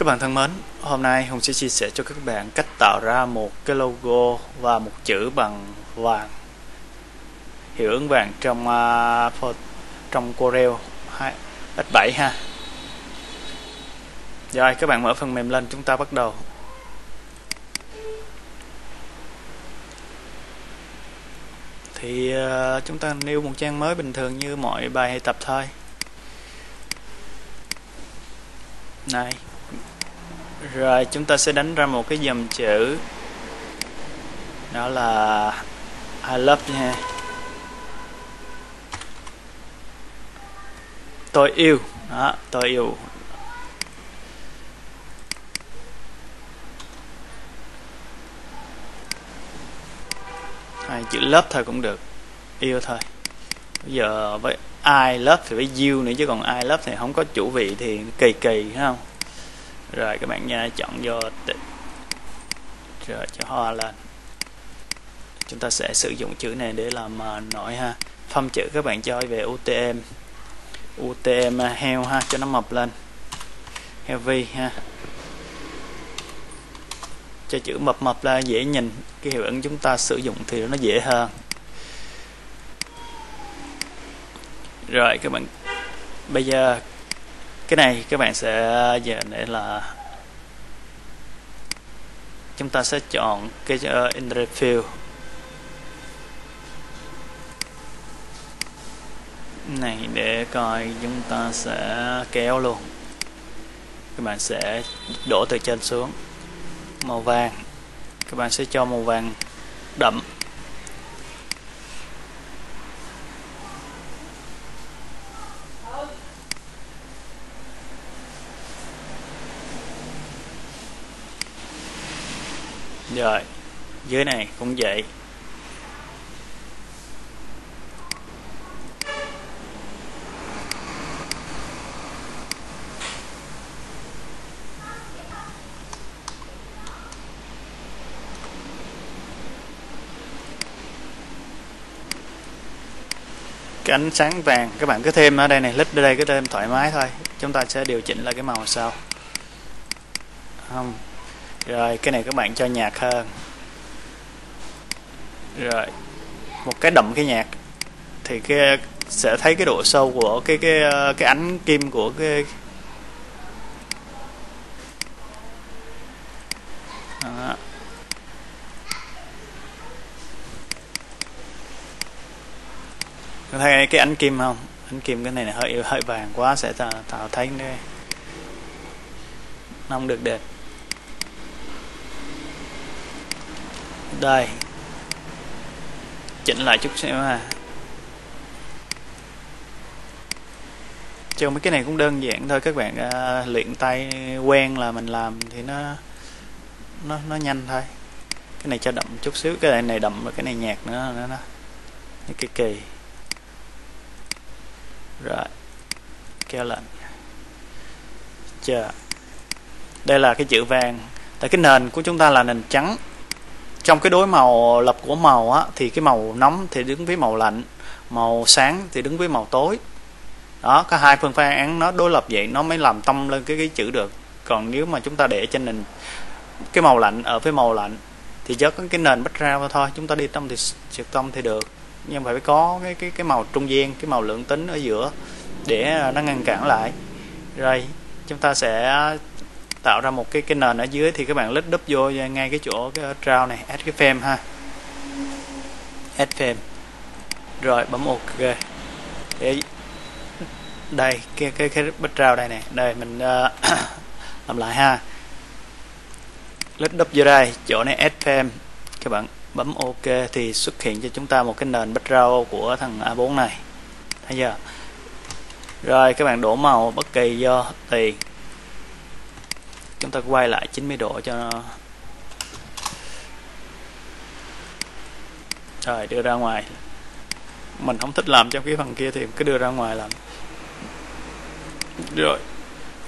Các bạn thân mến, hôm nay Hùng sẽ chia sẻ cho các bạn cách tạo ra một cái logo và một chữ bằng vàng hiệu ứng vàng trong uh, trong Corel X7 ha. Rồi các bạn mở phần mềm lên chúng ta bắt đầu. Thì uh, chúng ta nêu một trang mới bình thường như mọi bài tập thôi. Này, rồi, chúng ta sẽ đánh ra một cái dòng chữ. Đó là I love nha tôi yêu. Đó, tôi yêu. Hai chữ love thôi cũng được. Yêu thôi. Bây giờ với I love thì với you nữa, chứ còn I love thì không có chủ vị thì kỳ kỳ, phải không? Rồi, các bạn nha chọn vô rồi cho hoa lên chúng ta sẽ sử dụng chữ này để làm à, nổi ha. Phông chữ các bạn cho về UTM UTM à, heo ha, cho nó mập lên. Heavy ha. Cho chữ mập mập ra dễ nhìn, cái hiệu ứng chúng ta sử dụng thì nó dễ hơn. Rồi, các bạn, bây giờ cái này các bạn sẽ giờ để là chúng ta sẽ chọn cái ờ, uh, interfill này để coi chúng ta sẽ kéo luôn. Các bạn sẽ đổ từ trên xuống. Màu vàng. Các bạn sẽ cho màu vàng đậm. Rồi, dưới này cũng vậy. Cái ánh sáng vàng, các bạn cứ thêm ở đây này, lít ở đây cứ thêm thoải mái thôi. Chúng ta sẽ điều chỉnh lại cái màu sau. Không rồi cái này các bạn cho nhạc hơn. Rồi một cái đậm cái nhạc. Thì cái sẽ thấy cái độ sâu của cái cái cái ánh kim của cái Đó. thấy cái ánh kim không? Ánh kim cái này là hơi hơi vàng quá sẽ tạo, tạo thấy đây nó không được đẹp. Đây. Chỉnh lại chút xíu ha. Chứ mấy cái này cũng đơn giản thôi. Các bạn uh, luyện tay quen là mình làm thì nó nó nó nhanh thôi. Cái này cho đậm chút xíu. Cái này này đậm và cái này nhạt nữa nữa nó kỳ kỳ. Rồi. Kéo lên. Chờ. Đây là cái chữ vàng. Tại cái nền của chúng ta là nền trắng trong cái đối màu lập của màu á, thì cái màu nóng thì đứng với màu lạnh, màu sáng thì đứng với màu tối. Đó, có hai phương án nó đối lập vậy, nó mới làm tâm lên cái cái chữ được. Còn nếu mà chúng ta để trên nền cái màu lạnh ở với màu lạnh, thì just cái nền bách ra thôi, chúng ta đi tâm thì trực tâm thì được. Nhưng phải có cái cái cái màu trung gian, cái màu lượng tính ở giữa để nó ngăn cản lại. Rồi, chúng ta sẽ tạo ra một cái cái nền ở dưới thì các bạn lít đúp vô ngay cái chỗ cái trao này add cái frame ha. Add frame. Rồi bấm ok. Để đây cái cái cái background đây này đây mình uh, làm lại ha. Lít đúp vô đây chỗ này add frame. Các bạn bấm ok thì xuất hiện cho chúng ta một cái nền background của thằng A4 này. Thấy chưa? Rồi các bạn đổ màu bất kỳ do tùy chúng ta quay lại 90 độ cho nó. Rồi đưa ra ngoài. Mình không thích làm trong cái phần kia thì cứ đưa ra ngoài làm. Rồi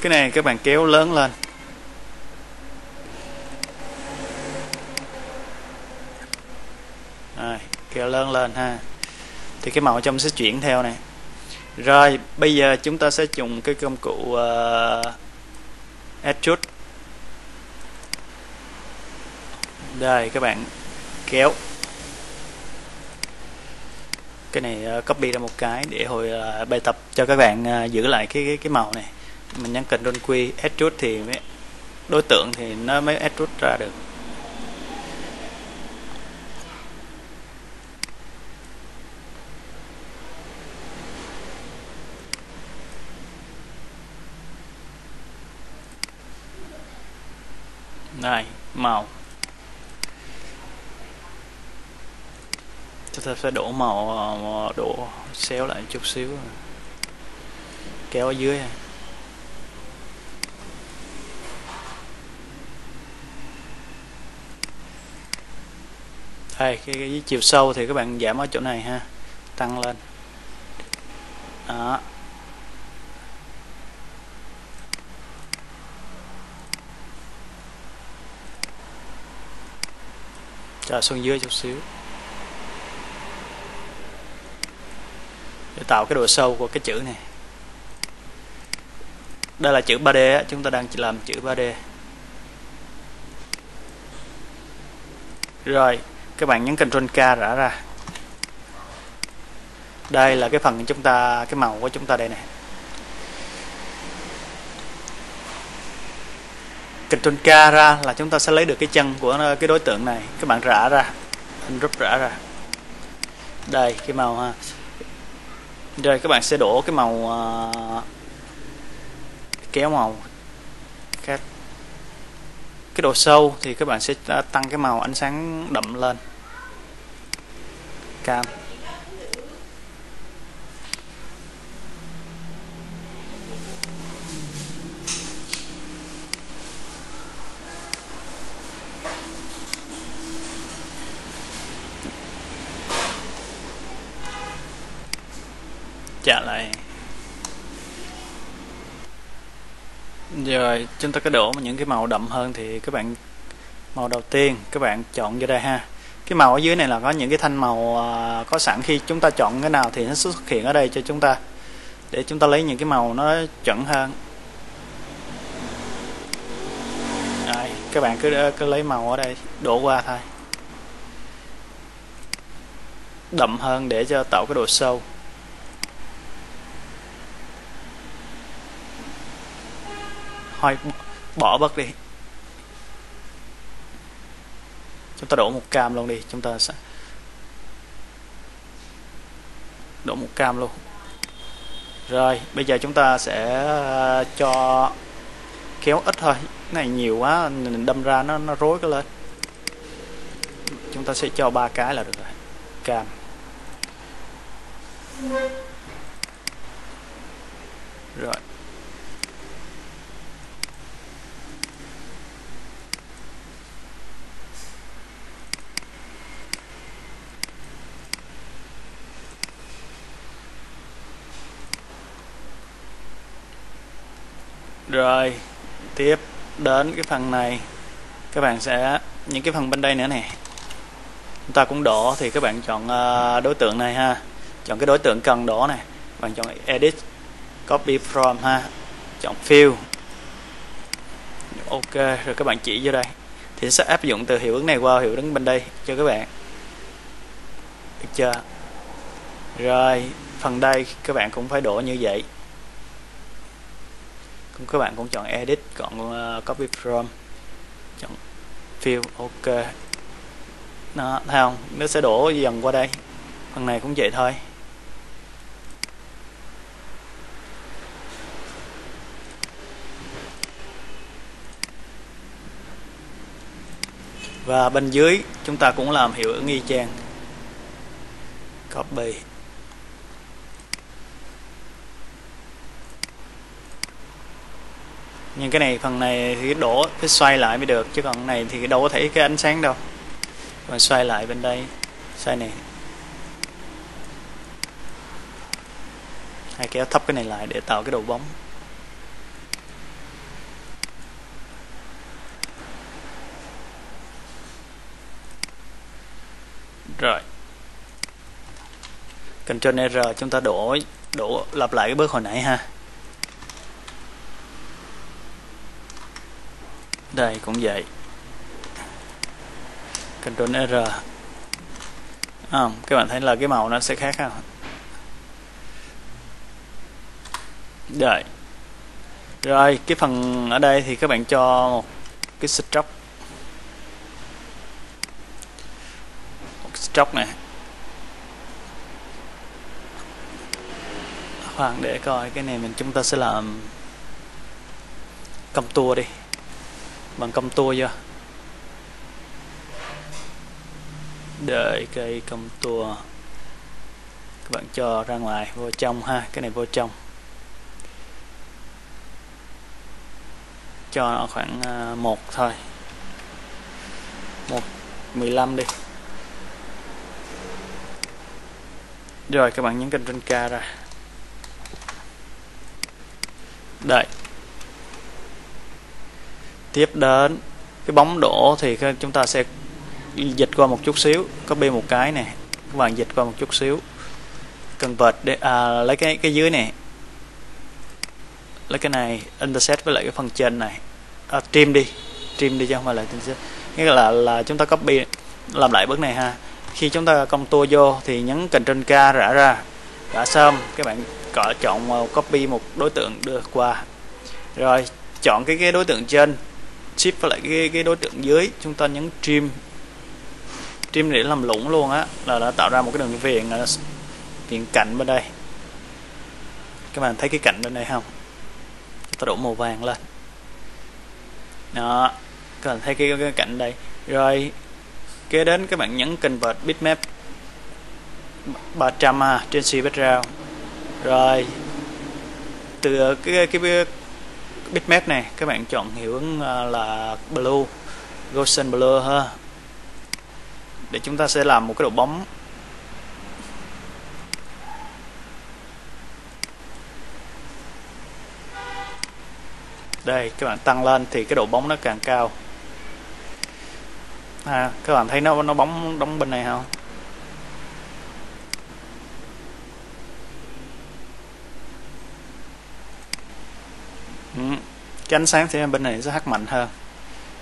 cái này các bạn kéo lớn lên. Rồi kéo lớn lên ha. Thì cái màu trong sẽ chuyển theo này. Rồi bây giờ chúng ta sẽ dùng cái công cụ ờ, uh, Adjust đây các bạn. Kéo. Cái này ờ, copy ra một cái để hồi ờ, bài tập cho các bạn ờ, giữ lại cái cái, cái màu này. Mình nhấn Ctrl Q extrude thì mới đối tượng thì nó mới extrude ra được. Này màu. Chúng ta sẽ đổ màu đổ xéo lại chút xíu. Kéo ở dưới à. đây cái, cái chiều sâu thì các bạn giảm ở chỗ này ha. Tăng lên. Đó. Cho xuống dưới chút xíu. Để tạo cái độ sâu của cái chữ này. Đây là chữ 3D á, chúng ta đang làm chữ 3D rồi các bạn nhấn Ctrl K rã ra. Đây là cái phần chúng ta cái màu của chúng ta đây này. Ctrl K ra là chúng ta sẽ lấy được cái chân của cái đối tượng này. Các bạn rã ra anh rút rã ra. Đây cái màu ha rồi các bạn sẽ đổ cái màu uh, kéo màu các cái độ sâu thì các bạn sẽ ờ, tăng cái màu ánh sáng đậm lên. Cam. Trả lại. Rồi chúng ta có đổ những cái màu đậm hơn thì các bạn màu đầu tiên các bạn chọn vô đây ha. Cái màu ở dưới này là có những cái thanh màu à, có sẵn khi chúng ta chọn cái nào thì nó xuất hiện ở đây cho chúng ta để chúng ta lấy những cái màu nó chuẩn hơn. Đấy, các bạn cứ cứ lấy màu ở đây đổ qua thôi. Đậm hơn để cho tạo cái độ sâu. Thôi, bỏ bớt đi. Chúng ta đổ một cam luôn đi, chúng ta sẽ đổ một cam luôn. Rồi, bây giờ chúng ta sẽ ờ, cho kéo ít thôi. Cái này nhiều quá, mình đâm ra nó nó rối cái lên. Chúng ta sẽ cho ba cái là được rồi. Cam. Rồi. Rồi, tiếp đến cái phần này. Các bạn sẽ, những cái phần bên đây nữa nè. Chúng ta cũng đổ, thì các bạn chọn ờ, đối tượng này ha. Chọn cái đối tượng cần đổ này bạn chọn edit, copy from ha. Chọn fill. Ok, rồi các bạn chỉ vô đây. Thì sẽ áp dụng từ hiệu ứng này qua hiệu ứng bên đây cho các bạn. Được chưa? Rồi, phần đây các bạn cũng phải đổ như vậy các bạn cũng chọn edit chọn uh, copy from. Chọn fill ok. Nó thấy không? Nó sẽ đổ dần qua đây. Phần này cũng vậy thôi. Và bên dưới chúng ta cũng làm hiệu ứng y chang. Copy. Nhưng cái này, phần này thì đổ phải xoay lại mới được, chứ còn này thì đâu có thấy cái ánh sáng đâu. Mà xoay lại bên đây, xoay này. Hay kéo thấp cái này lại để tạo cái độ bóng. Rồi. Ctrl R, chúng ta đổ đổ lặp lại cái bước hồi nãy ha. Đây cũng vậy. Ctrl R. À, các bạn thấy là cái màu nó sẽ khác không? Rồi rồi cái phần ở đây thì các bạn cho một cái stroke. Một stroke này. Khoảng để coi cái này mình chúng ta sẽ làm công tua đi bằng công tua chưa? Đợi cây công tua. Các bạn cho ra ngoài, vô trong ha. Cái này vô trong. Cho nó khoảng à, một thôi. Một, mười lăm đi. Rồi, các bạn nhấn kênh trên ca ra. Đợi tiếp đến cái bóng đổ thì chúng ta sẽ dịch qua một chút xíu copy một cái nè các bạn dịch qua một chút xíu cần vợt để à, lấy cái cái dưới này lấy cái này intersect với lại cái phần trên này à, trim đi trim đi chứ không phải là intersect nghĩa là là chúng ta copy làm lại bước này ha. Khi chúng ta công tua vô thì nhấn cần trên K rã ra rã xong các bạn chọn copy một đối tượng đưa qua. Rồi chọn cái cái đối tượng trên shift với lại cái cái đối tượng dưới. Chúng ta nhấn trim. Trim để làm lũng luôn á là đã tạo ra một cái đường viền à, viền cạnh bên đây. Các bạn thấy cái cạnh bên đây không? Chúng ta đổ màu vàng lên. Đó các bạn thấy cái, cái cạnh đây. Rồi kế đến các bạn nhấn convert bitmap 300 à, trên C background. Rồi từ cái cái, cái bitmap này các bạn chọn hiệu ứng ờ, là blue Gaussian blur ha. Để chúng ta sẽ làm một cái độ bóng đây các bạn tăng lên thì cái độ bóng nó càng cao. À, các bạn thấy nó nó bóng đóng bên này không? Cái ánh sáng thì bên này sẽ hắt mạnh hơn.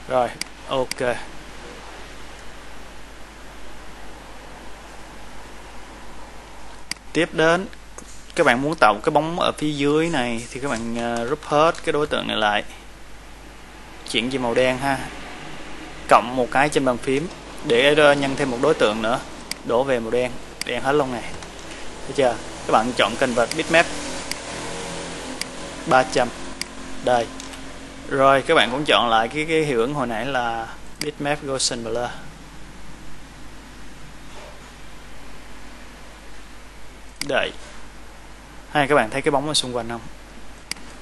Rồi, ok. Tiếp đến, các bạn muốn tạo cái bóng ở phía dưới này thì các bạn ờ, rút hết cái đối tượng này lại. Chuyển về màu đen ha. Cộng một cái trên bàn phím để nhân thêm một đối tượng nữa. Đổ về màu đen đen hết luôn này. Thấy chưa? Các bạn chọn convert bitmap. 300 đây rồi, các bạn cũng chọn lại cái cái hiệu ứng hồi nãy là bitmap Gaussian blur đợi. Hay các bạn thấy cái bóng ở xung quanh không?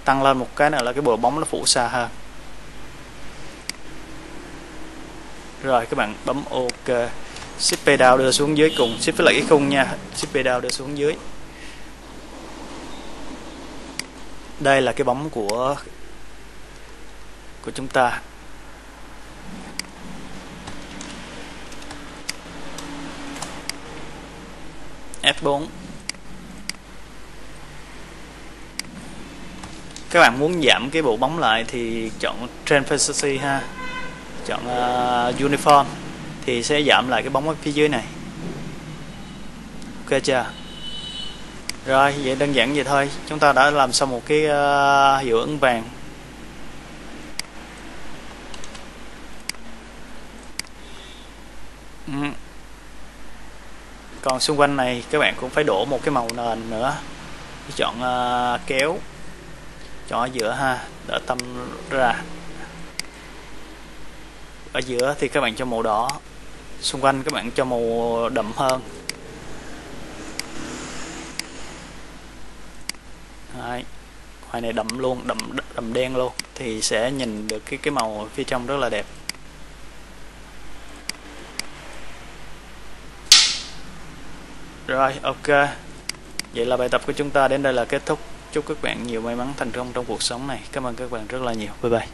Tăng lên một cái nữa là cái bờ bóng nó phủ xa hơn. Rồi, các bạn bấm ok. Shift pedal đưa xuống dưới cùng. Shift lại cái khung nha. Shift pedal đưa xuống dưới. Đây là cái bóng của của chúng ta. F4 các bạn muốn giảm cái bộ bóng lại thì chọn transparency ha. Chọn uh, uniform thì sẽ giảm lại cái bóng ở phía dưới này. Ok chưa? Rồi vậy đơn giản vậy thôi. Chúng ta đã làm xong một cái uh, hiệu ứng vàng. Còn xung quanh này các bạn cũng phải đổ một cái màu nền nữa. Chọn uh, kéo chọn ở giữa ha đỡ tâm ra. Ở giữa thì các bạn cho màu đỏ xung quanh các bạn cho màu đậm hơn. Đấy. ngoài này đậm luôn đậm đậm đen luôn thì sẽ nhìn được cái cái màu phía trong rất là đẹp. Rồi, ok. Vậy là bài tập của chúng ta đến đây là kết thúc. Chúc các bạn nhiều may mắn thành công trong cuộc sống này. Cảm ơn các bạn rất là nhiều. Bye bye.